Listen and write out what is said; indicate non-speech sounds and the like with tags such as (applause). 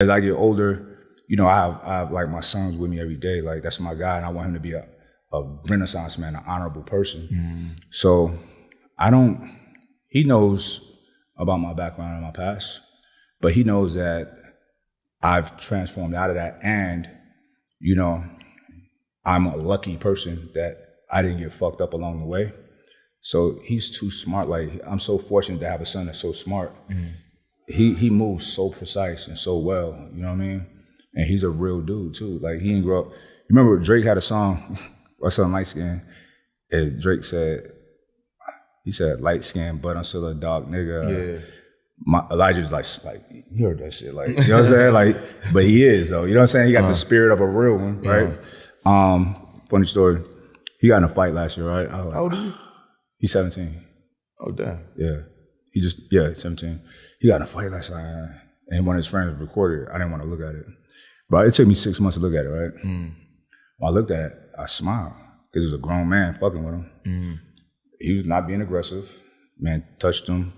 As I get older, you know, I have I have like my sons with me every day. Like that's my guy, and I want him to be a, a renaissance man, an honorable person. Mm. So I don't. He knows about my background and my past, but he knows that I've transformed out of that, and you know, I'm a lucky person that I didn't get fucked up along the way. So he's too smart. Like I'm so fortunate to have a son that's so smart. Mm. He he moves so precise and so well. You know what I mean? And he's a real dude too. Like he didn't grow up. Remember Drake had a song, (laughs) or something light skin. And Drake said, he said light skin, but I'm still a dark nigga. Yeah. My, Elijah's like, like you heard that shit, like you know what I'm saying, (laughs) like, but he is though. You know what I'm saying? He got the spirit of a real one, right? Um, funny story. He got in a fight last year, right? I was like, How old are you? He's 17. Oh damn. Yeah. He just, yeah, 17. He got in a fight last night, and one of his friends recorded it. I didn't want to look at it. But it took me six months to look at it, right? Hmm. When I looked at it, I smiled because it was a grown man fucking with him. Hmm. He was not being aggressive. Man touched him,